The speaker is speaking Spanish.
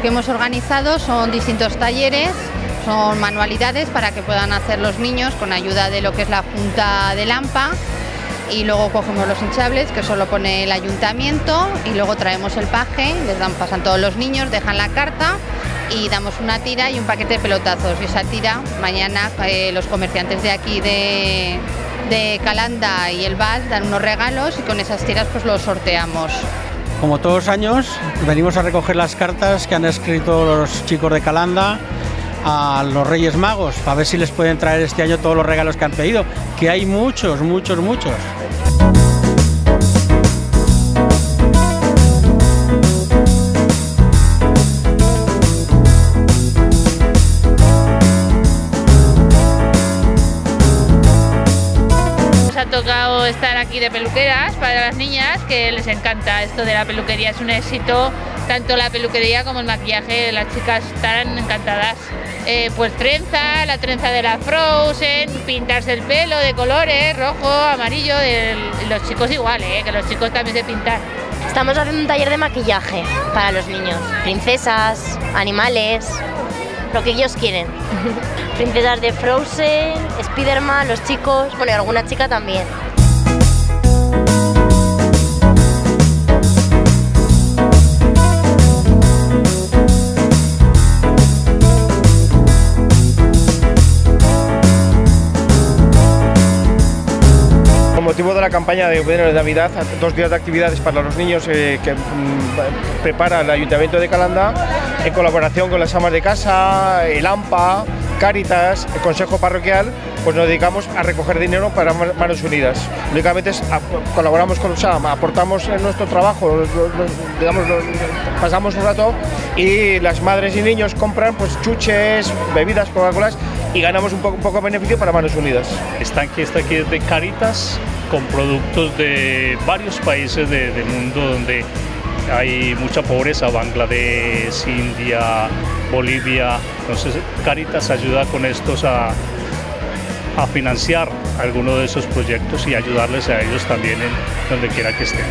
que hemos organizado son distintos talleres, son manualidades para que puedan hacer los niños con ayuda de lo que es la Junta de Lampa y luego cogemos los hinchables que solo pone el ayuntamiento y luego traemos el paje, les dan, pasan todos los niños, dejan la carta y damos una tira y un paquete de pelotazos y esa tira mañana eh, los comerciantes de aquí de, de Calanda y el VAS dan unos regalos y con esas tiras pues los sorteamos. Como todos los años, venimos a recoger las cartas que han escrito los chicos de Calanda a los Reyes Magos, para ver si les pueden traer este año todos los regalos que han pedido, que hay muchos, muchos, muchos. Ha tocado estar aquí de peluqueras para las niñas, que les encanta esto de la peluquería, es un éxito, tanto la peluquería como el maquillaje, las chicas estarán encantadas. Eh, pues trenza, la trenza de la Frozen, pintarse el pelo de colores, rojo, amarillo, de los chicos igual, eh, que los chicos también se pintan. Estamos haciendo un taller de maquillaje para los niños, princesas, animales, lo que ellos quieren. princesas de Frozen, Spiderman, los chicos, bueno, y alguna chica también. Con motivo de la campaña de Gobierno de Navidad, dos días de actividades para los niños eh, que mm, prepara el Ayuntamiento de Calanda en colaboración con las amas de casa, el AMPA, Cáritas, el Consejo Parroquial, pues nos dedicamos a recoger dinero para Manos Unidas. A- colaboramos con los AMA, aportamos en nuestro trabajo, digamos, pasamos un rato y las madres y niños compran pues chuches, bebidas, Coca-Colas y ganamos un poco, un poco de beneficio para Manos Unidas. Están aquí, está aquí de Caritas con productos de varios países de- del mundo donde hay mucha pobreza, Bangladesh, India, Bolivia. Entonces Caritas ayuda con estos a, a financiar algunos de esos proyectos y ayudarles a ellos también en donde quiera que estén.